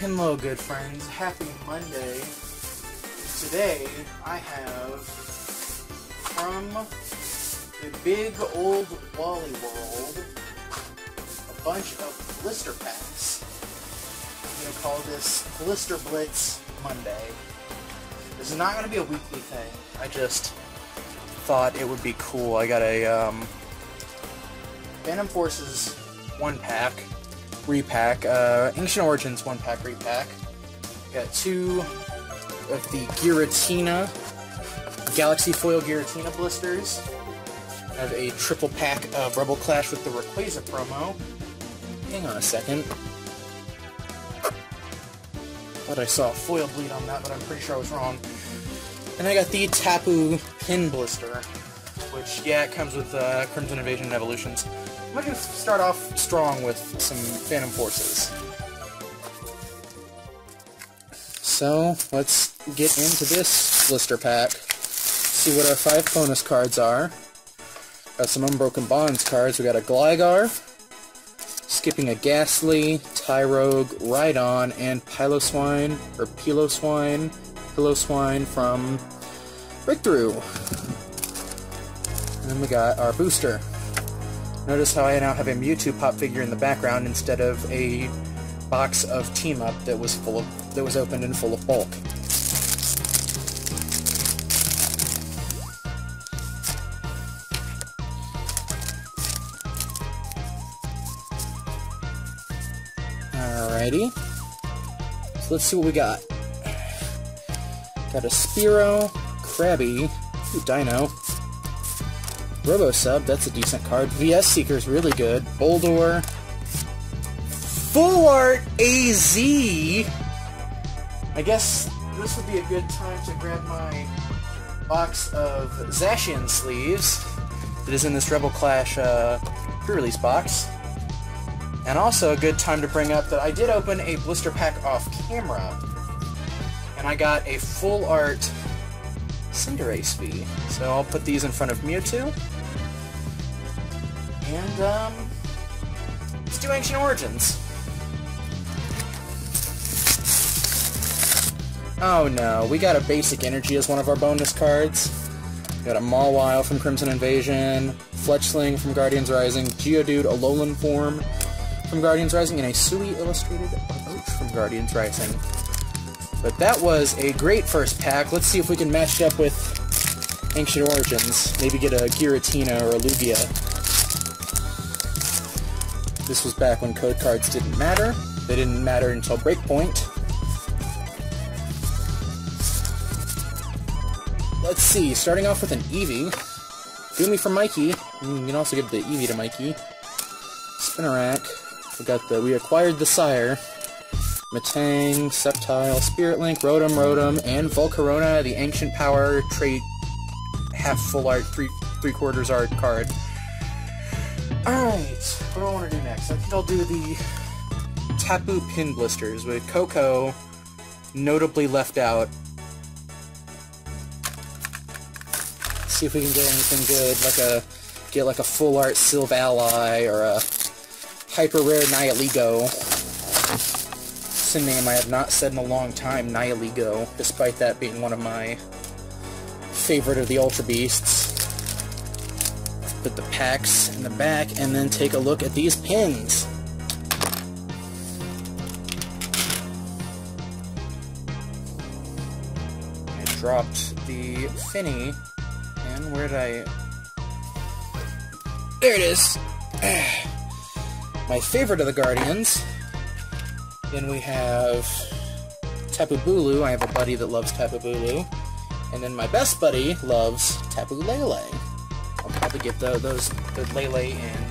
Hello, good friends. Happy Monday. Today, I have from the big old Wally World a bunch of blister packs. I'm going to call this Blister Blitz Monday. This is not going to be a weekly thing. I just thought it would be cool. I got a um, Phantom Forces one pack repack, uh, Ancient Origins one pack repack. Got two of the Giratina, Galaxy Foil Giratina blisters. I have a triple pack of Rebel Clash with the Rayquaza promo. Hang on a second. Thought I saw a foil bleed on that, but I'm pretty sure I was wrong. And I got the Tapu Pin Blister, which, yeah, it comes with uh, Crimson Invasion and Evolutions. I'm going to start off strong with some Phantom Forces. So, let's get into this blister pack. See what our five bonus cards are. Got some Unbroken Bonds cards. We got a Gligar, skipping a Gastly, Tyrogue, Rhydon, and Piloswine, or Piloswine, Piloswine from Breakthrough. And then we got our booster. Notice how I now have a Mewtwo pop figure in the background instead of a box of Team Up that was full of that was opened and full of bulk. Alrighty. So let's see what we got. Got a Spearow, Krabby, ooh, Dino, Robo-Sub, that's a decent card. VS Seeker's really good. Boldore. Full Art AZ! I guess this would be a good time to grab my box of Zacian sleeves that is in this Rebel Clash uh, pre-release box. And also a good time to bring up that I did open a blister pack off camera, and I got a full art Cinderace V. So I'll put these in front of Mewtwo. And, um, let's do Ancient Origins. Oh no, we got a Basic Energy as one of our bonus cards. We got a Mawile from Crimson Invasion, Fletchling from Guardians Rising, Geodude Alolan form from Guardians Rising, and a Sui Illustrated Approach from Guardians Rising. But that was a great first pack. Let's see if we can match it up with Ancient Origins. Maybe get a Giratina or a Lugia. This was back when code cards didn't matter. They didn't matter until Breakpoint. Let's see, starting off with an Eevee. Goomy for Mikey. Mm, you can also give the Eevee to Mikey. Spinarak. We got the we acquired the sire. Matang, Sceptile, Spirit Link, Rotom Rotom, and Volcarona, the Ancient Power trait half full art, three three quarters art card. Alright, what do I want to do next? I think I'll do the Tapu Pin Blisters with Koko notably left out. See if we can get anything good, like a get like a full art Silvally or a hyper rare Nihilego. It's a name I have not said in a long time, Nihilego, despite that being one of my favorite of the Ultra Beasts. Put the packs in the back and then take a look at these pins. I dropped the Fini, and where did I... There it is! My favorite of the Guardians. Then we have Tapu Bulu. I have a buddy that loves Tapu Bulu. And then my best buddy loves Tapu Lele. I'll probably get the, those the Lele and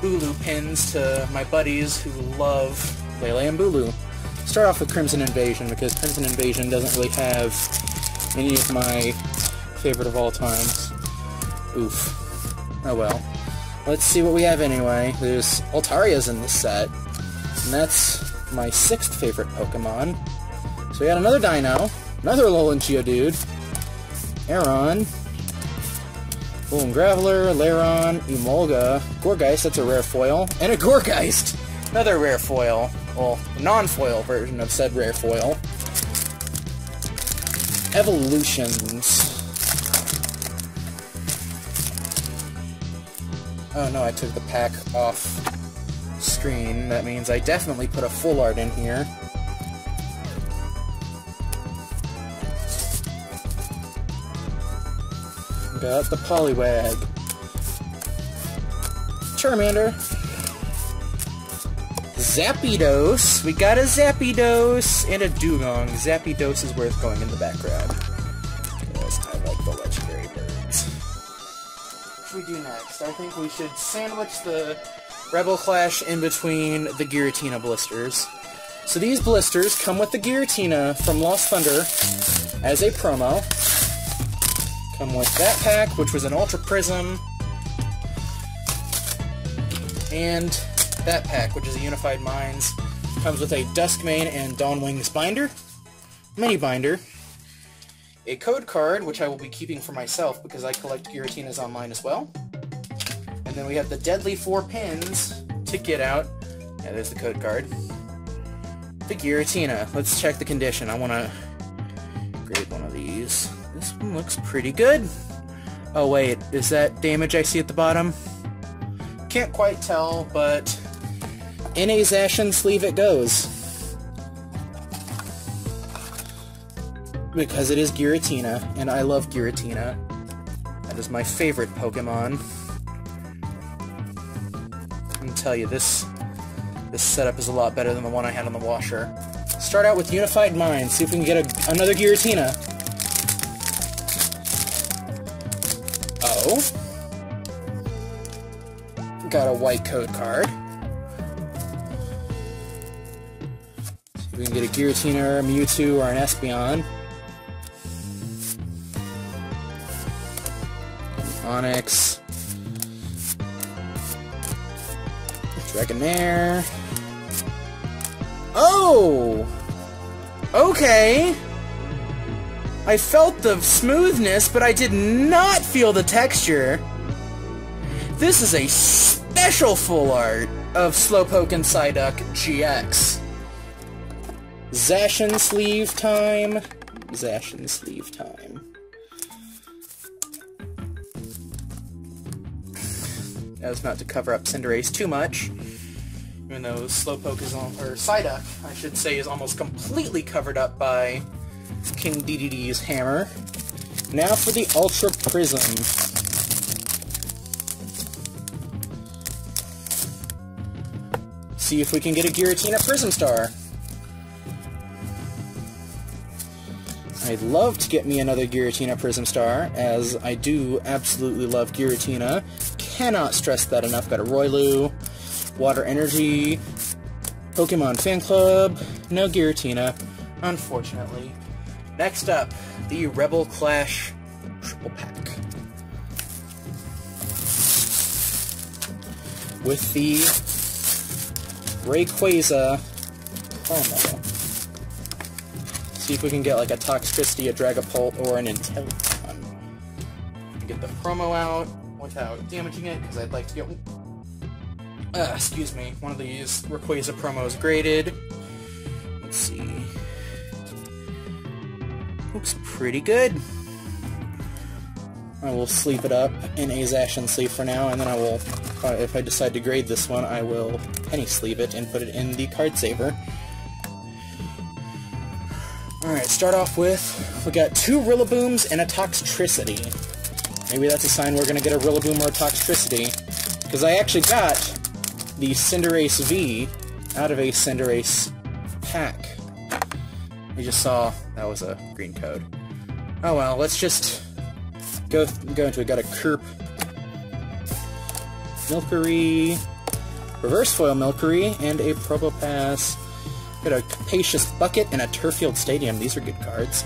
Bulu pins to my buddies who love Lele and Bulu. Start off with Crimson Invasion because Crimson Invasion doesn't really have any of my favorite of all times. Oof. Oh well. Let's see what we have anyway. There's Altaria's in this set. And that's my sixth favorite Pokemon. So we got another Dino, another Alolan Geodude, Aron, Boom Graveler, Lairon, Emolga, Gourgeist, that's a rare foil, and a Gourgeist! Another rare foil. well, non-foil version of said rare foil. Evolutions. Oh no, I took the pack off screen. That means I definitely put a full art in here. Got the Poliwag. Charmander. Zapdos. We got a Zapdos and a Dewgong. Zapdos is worth going in the background. Yes, I like the legendary birds. What should we do next? I think we should sandwich the Rebel Clash in between the Giratina blisters. So these blisters come with the Giratina from Lost Thunder as a promo. Come with that pack, which was an Ultra Prism, and that pack, which is a Unified Minds. Comes with a Duskmane and Dawnwings binder, mini binder, a code card, which I will be keeping for myself because I collect Giratinas online as well. And then we have the Deadly Four Pins to get out. Yeah, there's the code card. The Giratina. Let's check the condition. I want to grade one of these. This one looks pretty good. Oh wait, is that damage I see at the bottom? Can't quite tell, but in a Zacian sleeve it goes. Because it is Giratina, and I love Giratina. That is my favorite Pokemon. I can tell you, this this setup is a lot better than the one I had on the washer. Start out with Unified Mind, see if we can get a, another Giratina. Got a white code card. See if we can get a Giratina or a Mewtwo or an Espeon. Onix. Dragonair. Oh! Okay! I felt the smoothness, but I did not feel the texture. This is a special full art of Slowpoke and Psyduck GX. Zacian sleeve time. Zacian sleeve time. That was not to cover up Cinderace too much, even though Slowpoke is on, or Psyduck, I should say, is almost completely covered up by King Dedede's hammer. Now for the Ultra Prism. See if we can get a Giratina Prism Star. I'd love to get me another Giratina Prism Star, as I do absolutely love Giratina. Cannot stress that enough. Got a Riolu, Water Energy, Pokemon Fan Club, no Giratina, unfortunately. Next up, the Rebel Clash Triple Pack. With the Rayquaza promo. See if we can get like a Toxtricity, a Dragapult, or an Inteleon. Get the promo out without damaging it, because I'd like to get... Uh, excuse me, one of these Rayquaza promos graded. Looks pretty good. I will sleeve it up in a Zacian sleeve for now, and then I will, uh, if I decide to grade this one, I will penny sleeve it and put it in the card saver. Alright, start off with, we got two Rillabooms and a Toxtricity. Maybe that's a sign we're going to get a Rillaboom or a Toxtricity, because I actually got the Cinderace V out of a Cinderace pack. I just saw that was a green code. Oh well, let's just go go into it. Got a Kerp, Milcery, Reverse Foil Milcery, and a Probopass. Got a Capacious Bucket and a Turffield Stadium. These are good cards.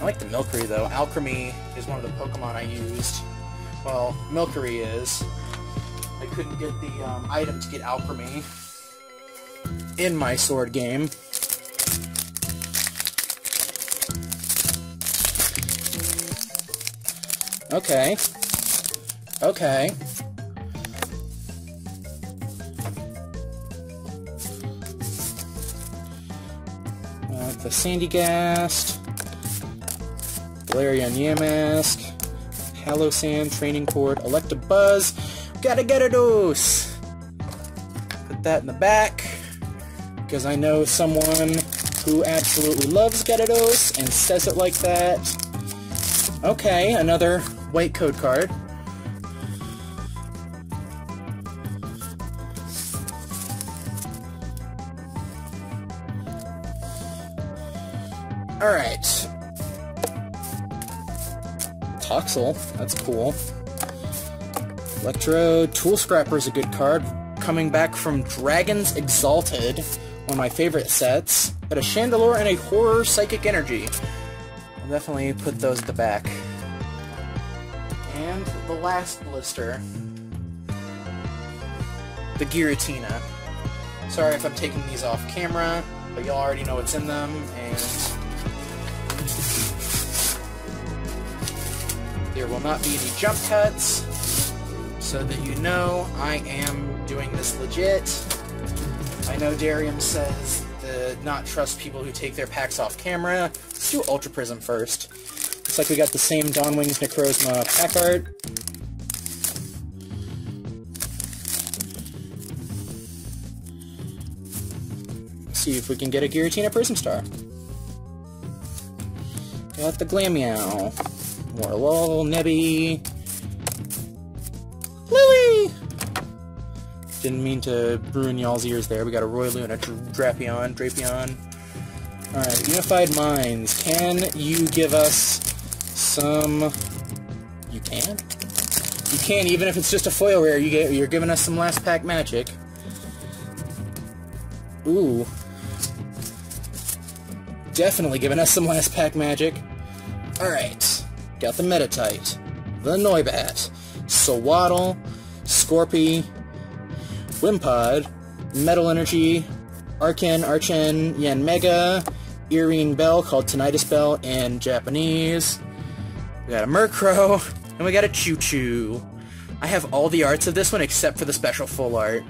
I like the Milcery though. Alcremie is one of the Pokemon I used. Well, Milcery is. I couldn't get the um, item to get Alcremie in my sword game. Okay. Okay. Got the Sandygast, Galarian Yamask, Palossand, Training Court, Electabuzz, gotta get a dose! Put that in the back, because I know someone who absolutely loves Gyarados and says it like that. Okay, another white code card. Alright. Toxel, that's cool. Electro Tool Scrapper is a good card. Coming back from Dragons Exalted, one of my favorite sets. Got a Chandelure and a Horror Psychic Energy. I'll definitely put those at the back. The last blister. The Giratina. Sorry if I'm taking these off camera, but y'all already know what's in them, and There will not be any jump cuts, so that you know I am doing this legit. I know Darium says to not trust people who take their packs off camera. Let's do Ultra Prism first. Looks like we got the same Dawn Wings Necrozma uh, pack art. see if we can get a Giratina Prism Star. Got the Glameow. More lol, Nebby. Lillie! Didn't mean to ruin y'all's ears there. We got a Riolu and a Drapion, Drapion. Alright, Unified Minds. Can you give us some... You can? You can, even if it's just a foil rare. You get, you're giving us some last pack magic. Ooh. Definitely giving us some last pack magic. Alright. Got the Meditite, the Noibat, Sewaddle, Skorupi, Wimpod, Metal Energy, Arcan, Archen, Yanmega, Earring Bell called Tinnitus Bell in Japanese. We got a Murkrow, and we got a Choo Choo. I have all the arts of this one except for the special full art.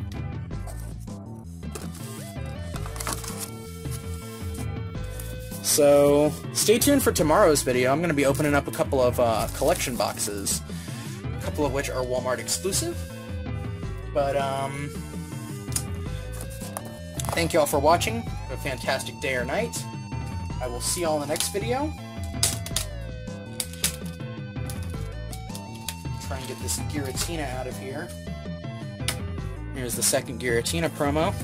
So, stay tuned for tomorrow's video. I'm going to be opening up a couple of uh, collection boxes, a couple of which are Walmart exclusive. But, um, thank you all for watching. Have a fantastic day or night. I will see you all in the next video. And get this Giratina out of here. Here's the second Giratina promo.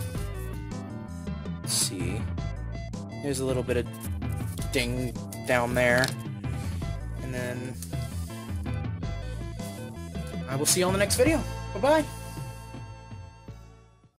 Let's see. Here's a little bit of ding down there. And then I will see you on the next video. Bye-bye.